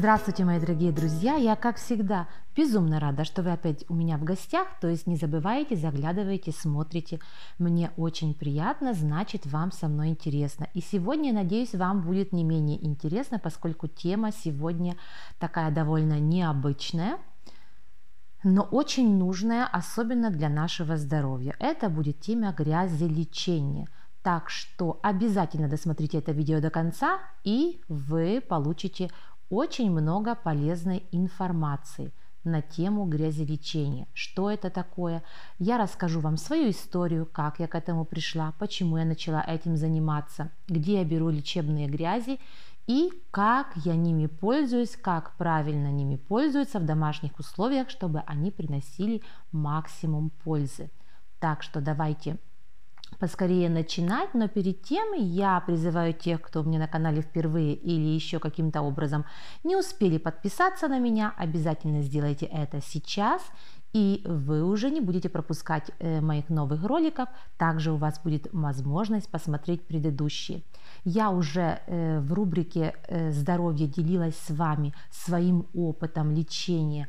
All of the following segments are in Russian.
Здравствуйте, мои дорогие друзья! Я, как всегда, безумно рада, что вы опять у меня в гостях, то есть не забывайте, заглядывайте, смотрите. Мне очень приятно, значит, вам со мной интересно. И сегодня, надеюсь, вам будет не менее интересно, поскольку тема сегодня такая довольно необычная, но очень нужная, особенно для нашего здоровья. Это будет тема грязелечения. Так что обязательно досмотрите это видео до конца, и вы получите очень много полезной информации на тему грязелечения. Что это такое? Я расскажу вам свою историю, как я к этому пришла, почему я начала этим заниматься, где я беру лечебные грязи и как я ними пользуюсь, как правильно ними пользуются в домашних условиях, чтобы они приносили максимум пользы. Так что давайте поскорее начинать, но перед тем я призываю тех, кто меня на канале впервые или еще каким-то образом не успели подписаться на меня, обязательно сделайте это сейчас, и вы уже не будете пропускать э, моих новых роликов, также у вас будет возможность посмотреть предыдущие. Я уже э, в рубрике э, «Здоровье» делилась с вами своим опытом лечения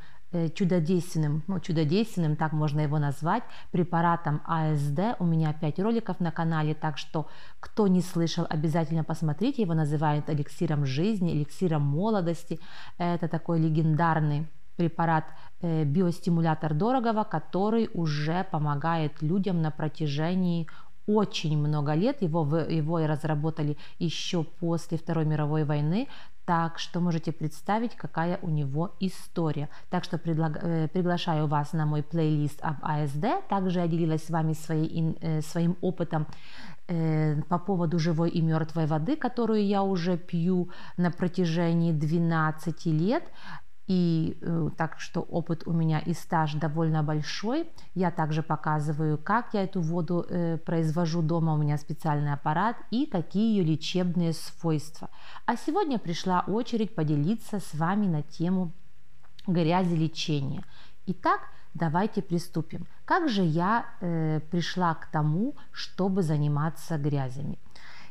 чудодейственным, ну, чудодейственным, так можно его назвать, препаратом АСД. У меня 5 роликов на канале, так что кто не слышал, обязательно посмотрите. Его называют эликсиром жизни, эликсиром молодости. Это такой легендарный препарат э, биостимулятор дорогого, который уже помогает людям на протяжении очень много лет. Его, его и разработали еще после Второй мировой войны. Так что можете представить, какая у него история. Так что предлаг... э, приглашаю вас на мой плейлист об АСД. Также я делилась с вами своей, э, своим опытом э, по поводу живой и мертвой воды, которую я уже пью на протяжении 12 лет. И э, так что опыт у меня и стаж довольно большой. Я также показываю, как я эту воду э, произвожу дома. У меня специальный аппарат и какие ее лечебные свойства. А сегодня пришла очередь поделиться с вами на тему грязи лечения. Итак, давайте приступим. Как же я э, пришла к тому, чтобы заниматься грязями?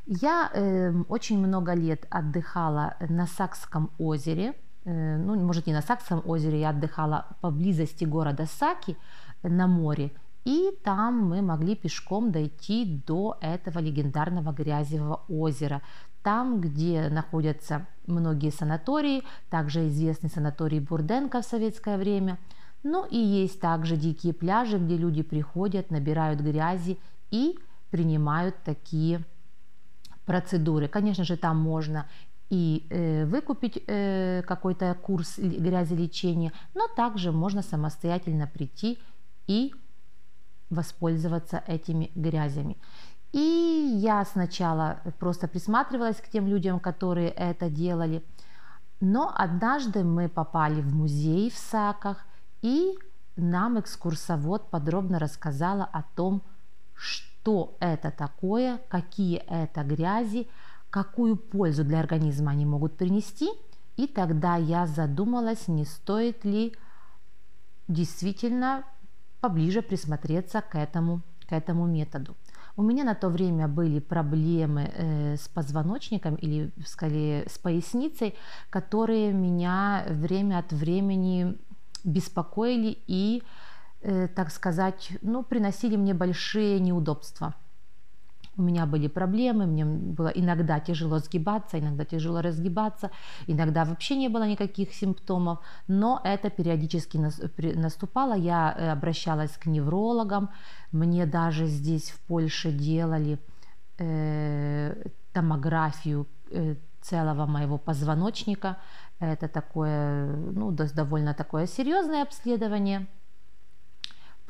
Я э, очень много лет отдыхала на Сакском озере – ну, может, не на Сакском озере, я отдыхала поблизости города Саки на море, и там мы могли пешком дойти до этого легендарного грязевого озера. Там, где находятся многие санатории, также известный санаторий Бурденко в советское время. Ну и есть также дикие пляжи, где люди приходят, набирают грязи и принимают такие процедуры. Конечно же, там можно и э, выкупить э, какой-то курс грязелечения, но также можно самостоятельно прийти и воспользоваться этими грязями. И я сначала просто присматривалась к тем людям, которые это делали, но однажды мы попали в музей в Саках, и нам экскурсовод подробно рассказала о том, что это такое, какие это грязи, какую пользу для организма они могут принести, и тогда я задумалась, не стоит ли действительно поближе присмотреться к этому, к этому методу. У меня на то время были проблемы э, с позвоночником или скорее с поясницей, которые меня время от времени беспокоили и, э, так сказать, ну, приносили мне большие неудобства. У меня были проблемы, мне было иногда тяжело сгибаться, иногда тяжело разгибаться, иногда вообще не было никаких симптомов, но это периодически наступало. Я э, обращалась к неврологам, мне даже здесь в Польше делали э, томографию э, целого моего позвоночника. Это такое, ну, довольно такое серьезное обследование –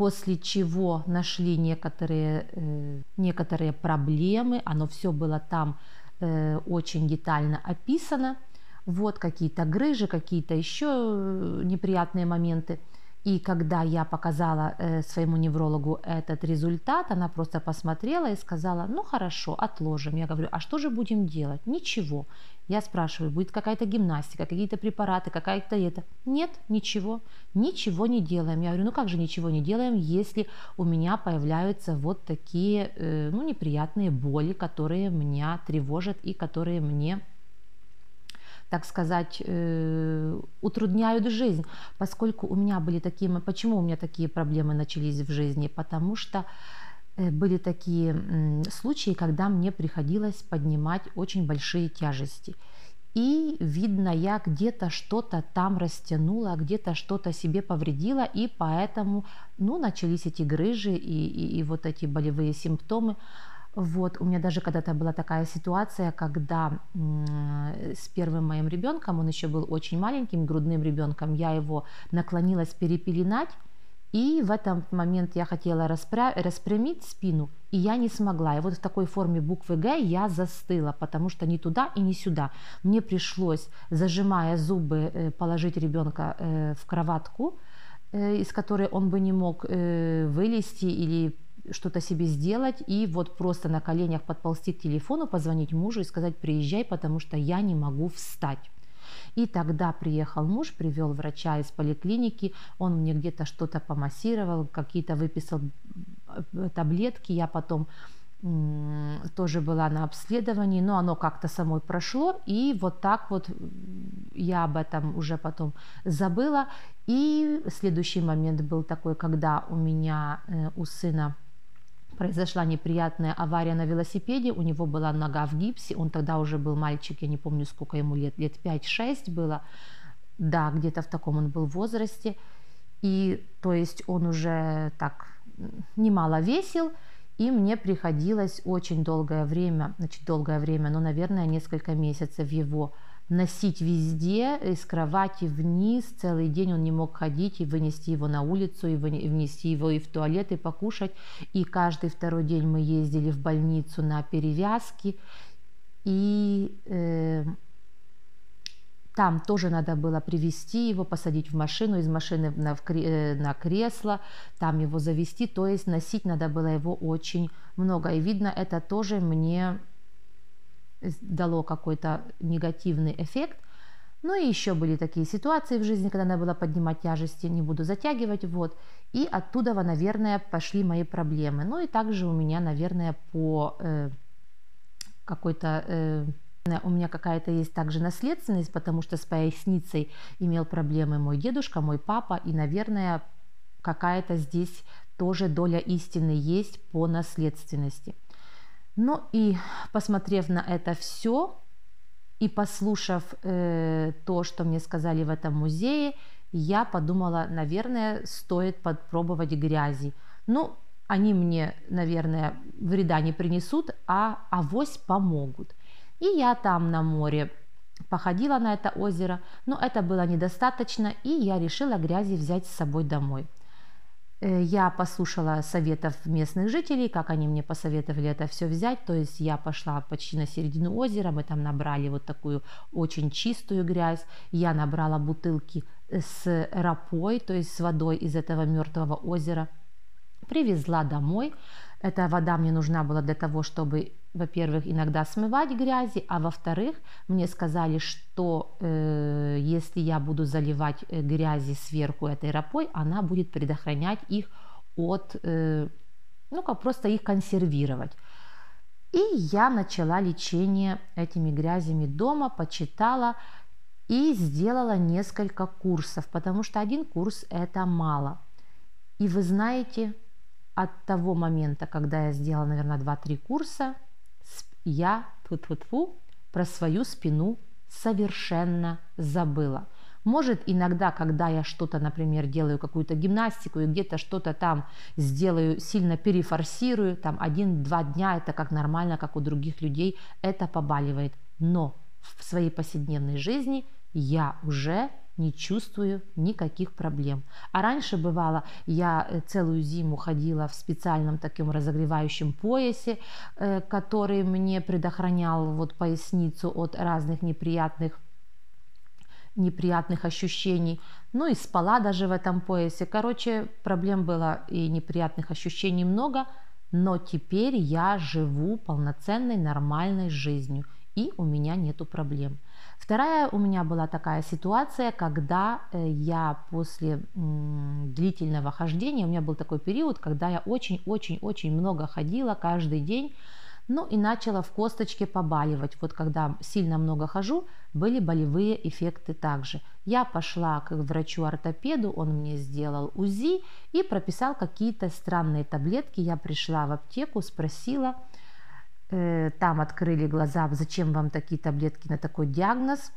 после чего нашли некоторые, э, некоторые проблемы, оно все было там э, очень детально описано, вот какие-то грыжи, какие-то еще э, неприятные моменты – и когда я показала э, своему неврологу этот результат, она просто посмотрела и сказала, ну хорошо, отложим. Я говорю, а что же будем делать? Ничего. Я спрашиваю, будет какая-то гимнастика, какие-то препараты, какая-то это. Нет, ничего, ничего не делаем. Я говорю, ну как же ничего не делаем, если у меня появляются вот такие, э, ну неприятные боли, которые меня тревожат и которые мне так сказать, э, утрудняют жизнь, поскольку у меня были такие, почему у меня такие проблемы начались в жизни, потому что э, были такие случаи, когда мне приходилось поднимать очень большие тяжести. И, видно, я где-то что-то там растянула, где-то что-то себе повредила, и поэтому, ну, начались эти грыжи и, и, и вот эти болевые симптомы. Вот, у меня даже когда-то была такая ситуация, когда с первым моим ребенком, он еще был очень маленьким, грудным ребенком, я его наклонилась перепеленать, и в этот момент я хотела распря... распрямить спину, и я не смогла. И вот в такой форме буквы Г я застыла, потому что ни туда и ни сюда. Мне пришлось, зажимая зубы, э, положить ребенка э, в кроватку, э, из которой он бы не мог вылезти или что-то себе сделать и вот просто на коленях подползти к телефону, позвонить мужу и сказать приезжай, потому что я не могу встать. И тогда приехал муж, привел врача из поликлиники, он мне где-то что-то помассировал, какие-то выписал э, таблетки, я потом тоже была на обследовании, но оно как-то самой прошло, и вот так вот я об этом уже потом забыла. И следующий момент был такой, когда у меня, э, у сына произошла неприятная авария на велосипеде, у него была нога в гипсе, он тогда уже был мальчик, я не помню, сколько ему лет, лет 5-6 было, да, где-то в таком он был возрасте, и то есть он уже так немало весил, и мне приходилось очень долгое время, значит, долгое время, ну, наверное, несколько месяцев его носить везде, из кровати вниз, целый день он не мог ходить, и вынести его на улицу, и внести его и в туалет, и покушать. И каждый второй день мы ездили в больницу на перевязки, и э, там тоже надо было привести его, посадить в машину, из машины на, э, на кресло, там его завести, то есть носить надо было его очень много. И видно, это тоже мне дало какой-то негативный эффект. Ну и еще были такие ситуации в жизни, когда надо было поднимать тяжести, не буду затягивать, вот. И оттуда, наверное, пошли мои проблемы. Ну и также у меня, наверное, по э, какой-то... Э, у меня какая-то есть также наследственность, потому что с поясницей имел проблемы мой дедушка, мой папа, и, наверное, какая-то здесь тоже доля истины есть по наследственности. Ну и посмотрев на это все и послушав э, то, что мне сказали в этом музее, я подумала, наверное, стоит попробовать грязи. Ну, они мне, наверное, вреда не принесут, а авось помогут. И я там на море походила на это озеро, но это было недостаточно, и я решила грязи взять с собой домой. Э, я послушала советов местных жителей, как они мне посоветовали это все взять. То есть я пошла почти на середину озера, мы там набрали вот такую очень чистую грязь. Я набрала бутылки с рапой, то есть с водой из этого мертвого озера. Привезла домой. Эта вода мне нужна была для того, чтобы во-первых, иногда смывать грязи, а во-вторых, мне сказали, что э, если я буду заливать э, грязи сверху этой рапой, она будет предохранять их от, э, ну как просто их консервировать. И я начала лечение этими грязями дома, почитала и сделала несколько курсов, потому что один курс это мало. И вы знаете, от того момента, когда я сделала, наверное, 2-3 курса, я тут -тьфу -тьфу, про свою спину совершенно забыла. Может, иногда, когда я что-то, например, делаю какую-то гимнастику и где-то что-то там сделаю, сильно перефорсирую, там один-два дня, это как нормально, как у других людей, это побаливает. Но в своей повседневной жизни я уже не чувствую никаких проблем. А раньше бывало, я э, целую зиму ходила в специальном таком разогревающем поясе, э, который мне предохранял вот поясницу от разных неприятных неприятных ощущений. Ну и спала даже в этом поясе. Короче, проблем было и неприятных ощущений много, но теперь я живу полноценной нормальной жизнью, и у меня нету проблем. Вторая у меня была такая ситуация, когда э, я после длительного хождения, у меня был такой период, когда я очень-очень-очень много ходила каждый день, ну и начала в косточке побаливать. Вот когда сильно много хожу, были болевые эффекты также. Я пошла к врачу-ортопеду, он мне сделал УЗИ и прописал какие-то странные таблетки. Я пришла в аптеку, спросила, там открыли глаза, зачем вам такие таблетки на такой диагноз.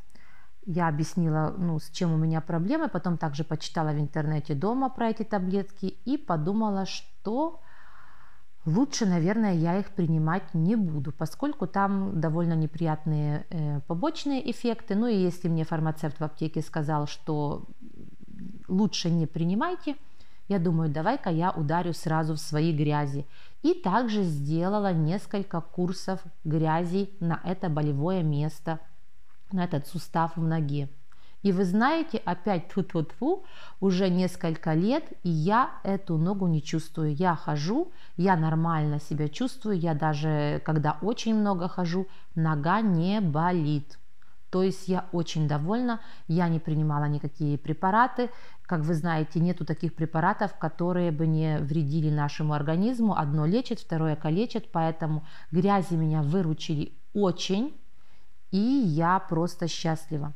Я объяснила, ну, с чем у меня проблемы, потом также почитала в интернете дома про эти таблетки и подумала, что лучше, наверное, я их принимать не буду, поскольку там довольно неприятные э, побочные эффекты. Ну и если мне фармацевт в аптеке сказал, что лучше не принимайте, я думаю, давай-ка я ударю сразу в свои грязи. И также сделала несколько курсов грязи на это болевое место, на этот сустав в ноге. И вы знаете, опять тут вот фу уже несколько лет, и я эту ногу не чувствую. Я хожу, я нормально себя чувствую, я даже, когда очень много хожу, нога не болит. То есть я очень довольна, я не принимала никакие препараты. Как вы знаете, нету таких препаратов, которые бы не вредили нашему организму. Одно лечит, второе калечит, поэтому грязи меня выручили очень, и я просто счастлива.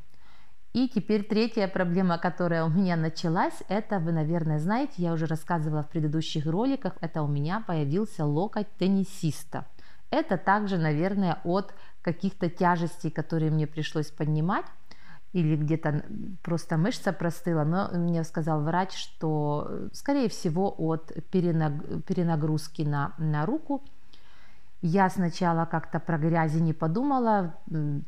И теперь третья проблема, которая у меня началась, это вы, наверное, знаете, я уже рассказывала в предыдущих роликах, это у меня появился локоть теннисиста. Это также, наверное, от каких-то тяжестей, которые мне пришлось поднимать, или где-то просто мышца простыла, но мне сказал врач, что, скорее всего, от перенагрузки на, на руку – я сначала как-то про грязи не подумала,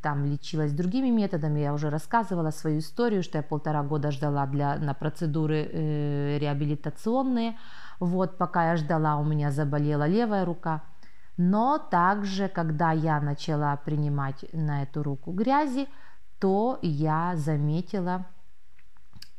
там лечилась другими методами, я уже рассказывала свою историю, что я полтора года ждала для, на процедуры э, реабилитационные, вот пока я ждала, у меня заболела левая рука, но также, когда я начала принимать на эту руку грязи, то я заметила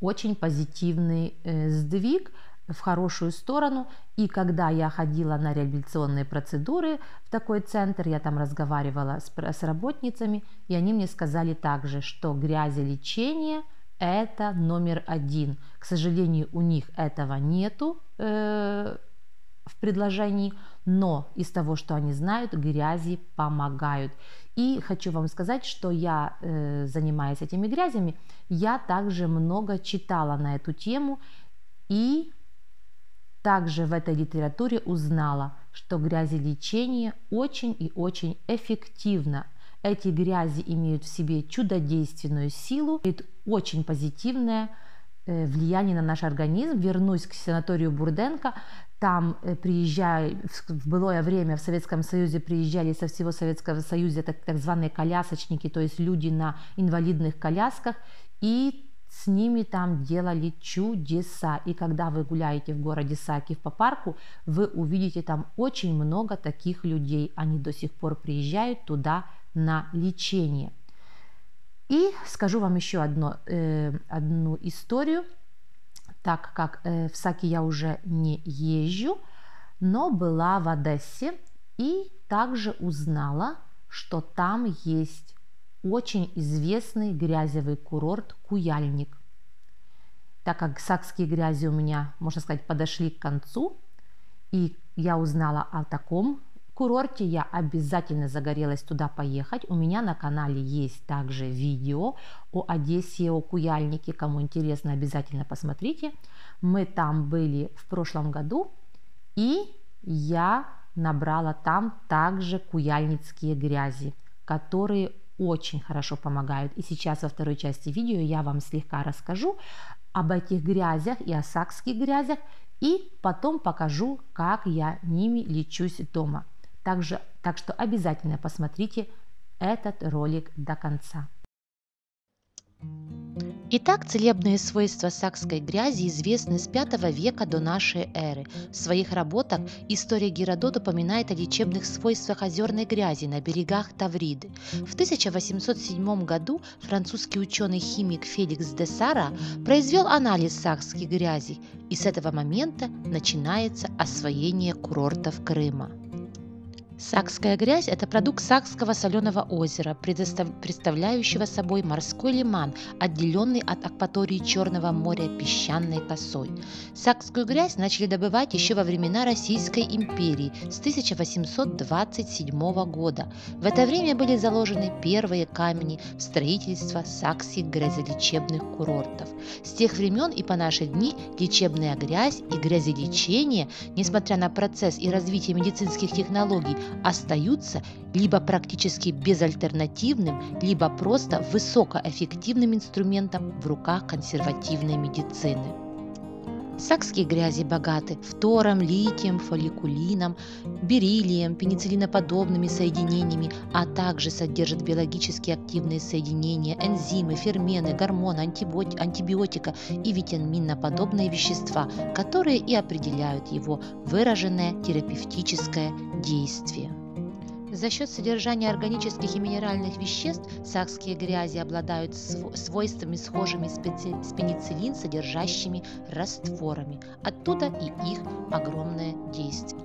очень позитивный э, сдвиг, в хорошую сторону. И когда я ходила на реабилитационные процедуры в такой центр, я там разговаривала с, с работницами, и они мне сказали также, что грязелечение – это номер один. К сожалению, у них этого нету э, в предложении, но из того, что они знают, грязи помогают. И хочу вам сказать, что я, э, занимаясь этими грязями, я также много читала на эту тему и также в этой литературе узнала, что грязелечение очень и очень эффективно. Эти грязи имеют в себе чудодейственную силу, имеют очень позитивное влияние на наш организм. Вернусь к санаторию Бурденко. Там э, приезжая в былое время в Советском Союзе приезжали со всего Советского Союза так, так званые колясочники, то есть люди на инвалидных колясках. И с ними там делали чудеса. И когда вы гуляете в городе Сакив по парку, вы увидите там очень много таких людей. Они до сих пор приезжают туда на лечение. И скажу вам еще одно, э, одну историю. Так как э, в Саки я уже не езжу, но была в Одессе и также узнала, что там есть очень известный грязевый курорт Куяльник. Так как сакские грязи у меня, можно сказать, подошли к концу, и я узнала о таком курорте, я обязательно загорелась туда поехать. У меня на канале есть также видео о Одессе, о Куяльнике. Кому интересно, обязательно посмотрите. Мы там были в прошлом году, и я набрала там также куяльницкие грязи, которые очень хорошо помогают. И сейчас во второй части видео я вам слегка расскажу об этих грязях и о сакских грязях, и потом покажу, как я ними лечусь дома. Также, так что обязательно посмотрите этот ролик до конца. Итак, целебные свойства сакской грязи известны с V века до нашей эры. В своих работах история Геродот упоминает о лечебных свойствах озерной грязи на берегах Тавриды. В 1807 году французский ученый-химик Феликс де Сара произвел анализ сакских грязей, и с этого момента начинается освоение курортов Крыма. Сакская грязь – это продукт Сакского соленого озера, представляющего собой морской лиман, отделенный от акватории Черного моря песчаной косой. Сакскую грязь начали добывать еще во времена Российской империи с 1827 года. В это время были заложены первые камни в строительство сакских грязелечебных курортов. С тех времен и по наши дни лечебная грязь и грязелечение, несмотря на процесс и развитие медицинских технологий, остаются либо практически безальтернативным, либо просто высокоэффективным инструментом в руках консервативной медицины. Сакские грязи богаты фтором, литием, фолликулином, бериллием, пенициллиноподобными соединениями, а также содержат биологически активные соединения, энзимы, фермены, гормоны, антибиотика и витаминоподобные вещества, которые и определяют его выраженное терапевтическое действие. За счет содержания органических и минеральных веществ сакские грязи обладают свойствами, схожими с пенициллин содержащими растворами. Оттуда и их огромное действие.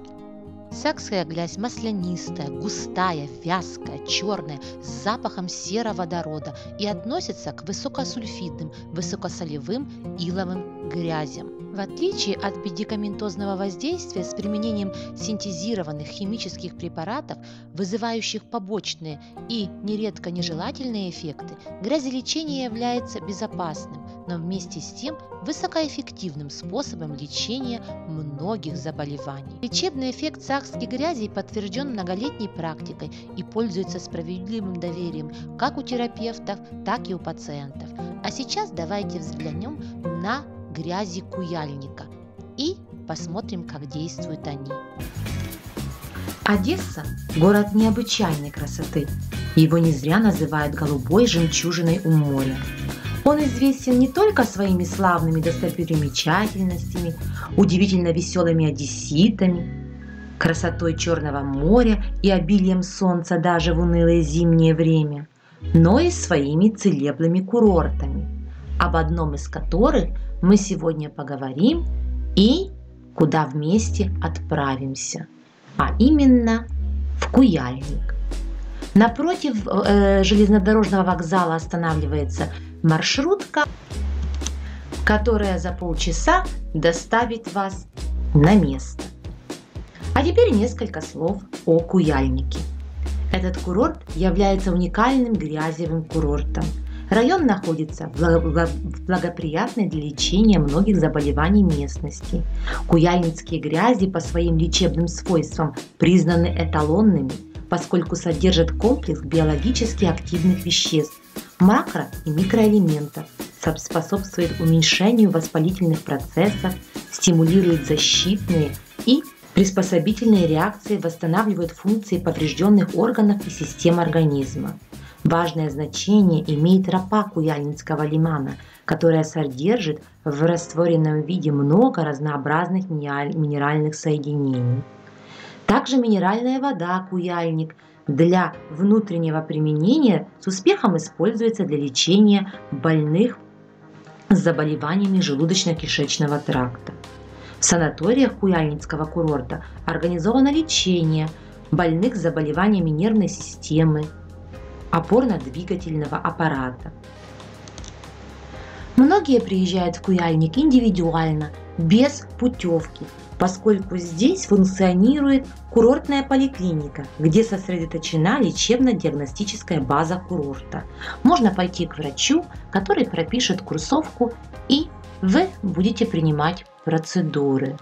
Сакская грязь маслянистая, густая, вязкая, черная, с запахом сероводорода и относится к высокосульфидным, высокосолевым иловым грязям. В отличие от медикаментозного воздействия с применением синтезированных химических препаратов, вызывающих побочные и нередко нежелательные эффекты, грязелечение является безопасным, но вместе с тем высокоэффективным способом лечения многих заболеваний. Лечебный эффект сахской грязи подтвержден многолетней практикой и пользуется справедливым доверием как у терапевтов, так и у пациентов. А сейчас давайте взглянем на грязи куяльника и посмотрим, как действуют они. Одесса – город необычайной красоты. Его не зря называют голубой жемчужиной у моря. Он известен не только своими славными достопримечательностями, удивительно веселыми одесситами, красотой Черного моря и обилием солнца даже в унылое зимнее время, но и своими целебными курортами, об одном из которых мы сегодня поговорим и куда вместе отправимся, а именно в Куяльник. Напротив э, железнодорожного вокзала останавливается маршрутка, которая за полчаса доставит вас на место. А теперь несколько слов о Куяльнике. Этот курорт является уникальным грязевым курортом – Район находится в благоприятной для лечения многих заболеваний местности. Куяльницкие грязи по своим лечебным свойствам признаны эталонными, поскольку содержат комплекс биологически активных веществ, макро- и микроэлементов, способствует уменьшению воспалительных процессов, стимулирует защитные и приспособительные реакции, восстанавливают функции поврежденных органов и систем организма. Важное значение имеет рапа Куяльницкого лимана, которая содержит в растворенном виде много разнообразных минеральных соединений. Также минеральная вода Куяльник для внутреннего применения с успехом используется для лечения больных с заболеваниями желудочно-кишечного тракта. В санаториях Куяльницкого курорта организовано лечение больных с заболеваниями нервной системы, опорно-двигательного аппарата. Многие приезжают в Куяльник индивидуально, без путевки, поскольку здесь функционирует курортная поликлиника, где сосредоточена лечебно-диагностическая база курорта. Можно пойти к врачу, который пропишет курсовку, и вы будете принимать процедуры.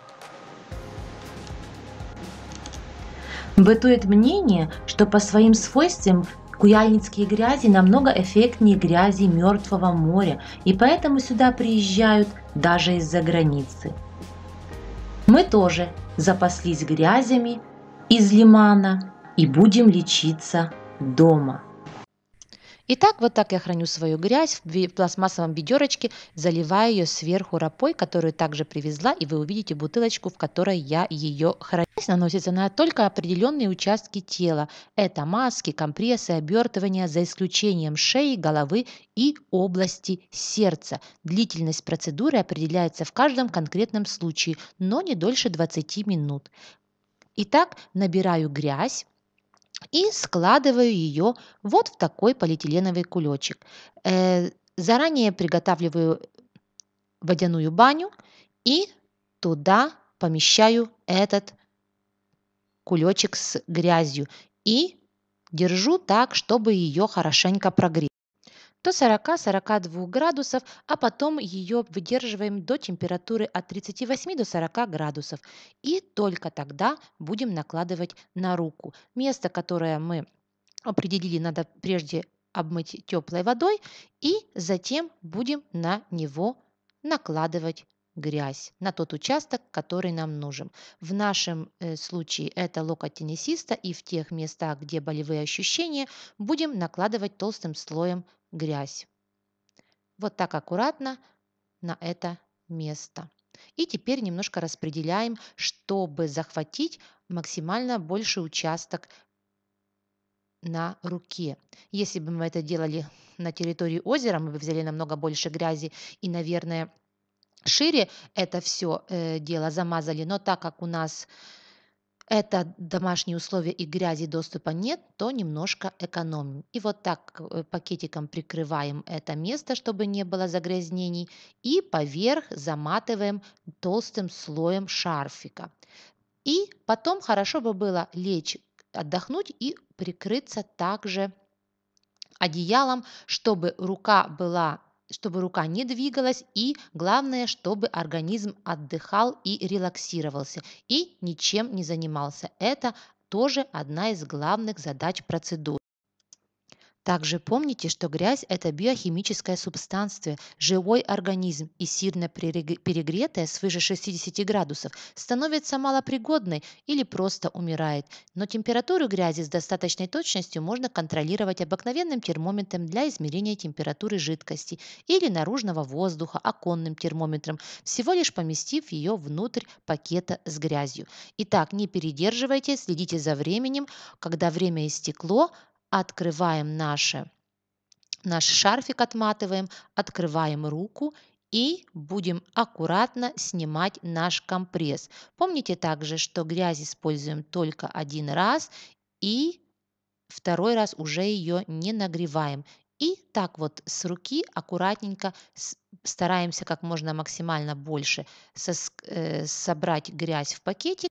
Бытует мнение, что по своим свойствам Куяльницкие грязи намного эффектнее грязи Мертвого моря, и поэтому сюда приезжают даже из-за границы. Мы тоже запаслись грязями из лимана и будем лечиться дома. Итак, вот так я храню свою грязь в пластмассовом ведерочке, заливаю ее сверху рапой, которую также привезла, и вы увидите бутылочку, в которой я ее храню. Грязь наносится на только определенные участки тела. Это маски, компрессы, обертывания, за исключением шеи, головы и области сердца. Длительность процедуры определяется в каждом конкретном случае, но не дольше 20 минут. Итак, набираю грязь и складываю ее вот в такой полиэтиленовый кулечек. Э, заранее приготавливаю водяную баню и туда помещаю этот кулечек с грязью и держу так, чтобы ее хорошенько прогреть до 40-42 градусов, а потом ее выдерживаем до температуры от 38 до 40 градусов. И только тогда будем накладывать на руку. Место, которое мы определили, надо прежде обмыть теплой водой и затем будем на него накладывать грязь на тот участок, который нам нужен. В нашем э, случае это локоть теннисиста и в тех местах, где болевые ощущения, будем накладывать толстым слоем грязь. Вот так аккуратно на это место. И теперь немножко распределяем, чтобы захватить максимально больший участок на руке. Если бы мы это делали на территории озера, мы бы взяли намного больше грязи и, наверное, шире это все э, дело замазали. Но так как у нас это домашние условия и грязи доступа нет, то немножко экономим. И вот так э, пакетиком прикрываем это место, чтобы не было загрязнений. И поверх заматываем толстым слоем шарфика. И потом хорошо бы было лечь, отдохнуть и прикрыться также одеялом, чтобы рука была чтобы рука не двигалась и, главное, чтобы организм отдыхал и релаксировался и ничем не занимался. Это тоже одна из главных задач процедуры. Также помните, что грязь – это биохимическая субстанция, живой организм и сильно перегретая свыше 60 градусов становится малопригодной или просто умирает. Но температуру грязи с достаточной точностью можно контролировать обыкновенным термометром для измерения температуры жидкости или наружного воздуха оконным термометром, всего лишь поместив ее внутрь пакета с грязью. Итак, не передерживайте, следите за временем. Когда время истекло, открываем наше, наш шарфик, отматываем, открываем руку и будем аккуратно снимать наш компресс. Помните также, что грязь используем только один раз и второй раз уже ее не нагреваем. И так вот с руки аккуратненько стараемся как можно максимально больше э, собрать грязь в пакетик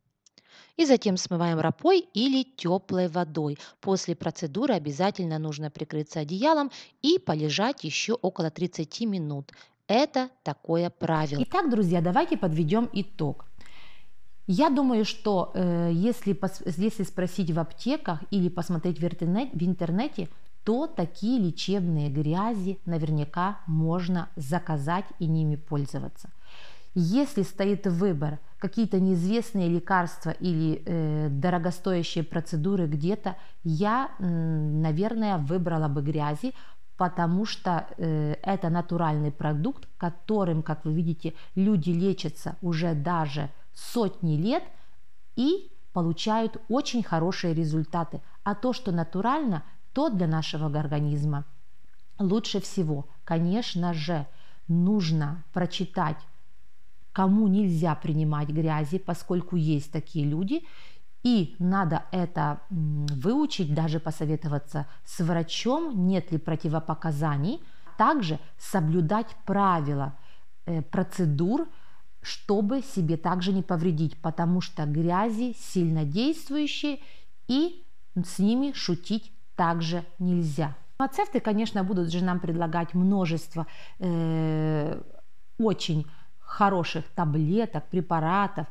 и затем смываем рапой или теплой водой. После процедуры обязательно нужно прикрыться одеялом и полежать еще около 30 минут. Это такое правило. Итак, друзья, давайте подведем итог. Я думаю, что э, если, если спросить в аптеках или посмотреть в, интернет, в интернете, то такие лечебные грязи наверняка можно заказать и ними пользоваться. Если стоит выбор какие-то неизвестные лекарства или э, дорогостоящие процедуры где-то, я, наверное, выбрала бы грязи, потому что э, это натуральный продукт, которым, как вы видите, люди лечатся уже даже сотни лет и получают очень хорошие результаты. А то, что натурально, то для нашего организма лучше всего. Конечно же, нужно прочитать кому нельзя принимать грязи, поскольку есть такие люди, и надо это выучить, даже посоветоваться с врачом, нет ли противопоказаний, также соблюдать правила э, процедур, чтобы себе также не повредить, потому что грязи сильно действующие и с ними шутить также нельзя. Фармацевты, конечно, будут же нам предлагать множество э, очень хороших таблеток, препаратов,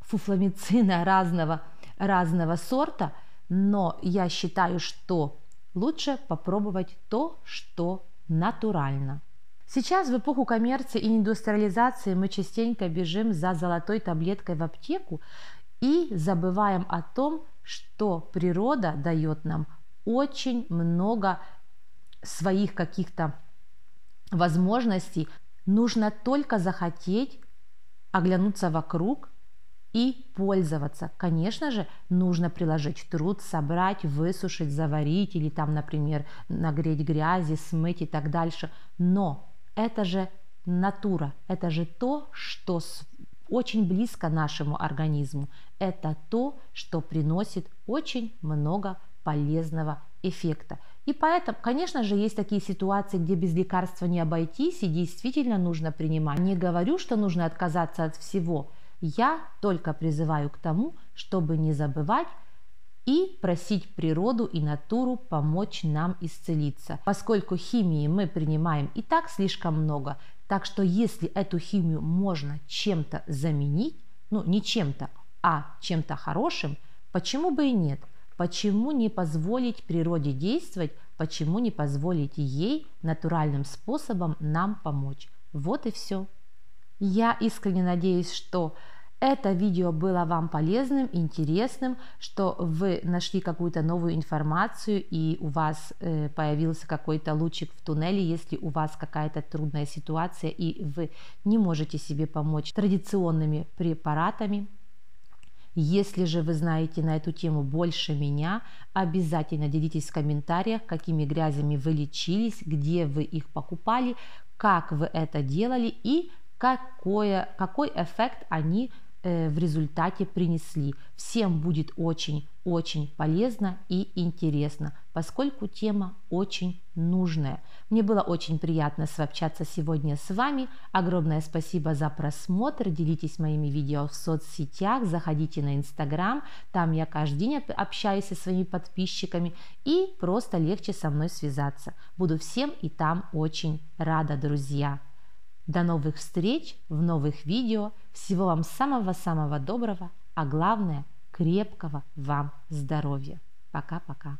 фуфламицина разного, разного сорта, но я считаю, что лучше попробовать то, что натурально. Сейчас в эпоху коммерции и индустриализации мы частенько бежим за золотой таблеткой в аптеку и забываем о том, что природа дает нам очень много своих каких-то возможностей Нужно только захотеть оглянуться вокруг и пользоваться. Конечно же, нужно приложить труд, собрать, высушить, заварить или там, например, нагреть грязи, смыть и так дальше. Но это же натура, это же то, что очень близко нашему организму. Это то, что приносит очень много полезного эффекта. И поэтому, конечно же, есть такие ситуации, где без лекарства не обойтись, и действительно нужно принимать. Не говорю, что нужно отказаться от всего. Я только призываю к тому, чтобы не забывать и просить природу и натуру помочь нам исцелиться, поскольку химии мы принимаем и так слишком много, так что если эту химию можно чем-то заменить, ну не чем-то, а чем-то хорошим, почему бы и нет? Почему не позволить природе действовать, почему не позволить ей натуральным способом нам помочь? Вот и все. Я искренне надеюсь, что это видео было вам полезным, интересным, что вы нашли какую-то новую информацию и у вас э, появился какой-то лучик в туннеле, если у вас какая-то трудная ситуация и вы не можете себе помочь традиционными препаратами. Если же вы знаете на эту тему больше меня, обязательно делитесь в комментариях, какими грязями вы лечились, где вы их покупали, как вы это делали и какое, какой эффект они в результате принесли. Всем будет очень-очень полезно и интересно, поскольку тема очень нужная. Мне было очень приятно сообщаться сегодня с вами. Огромное спасибо за просмотр. Делитесь моими видео в соцсетях, заходите на Инстаграм. Там я каждый день общаюсь со своими подписчиками и просто легче со мной связаться. Буду всем и там очень рада, друзья. До новых встреч в новых видео. Всего вам самого-самого доброго, а главное крепкого вам здоровья. Пока-пока.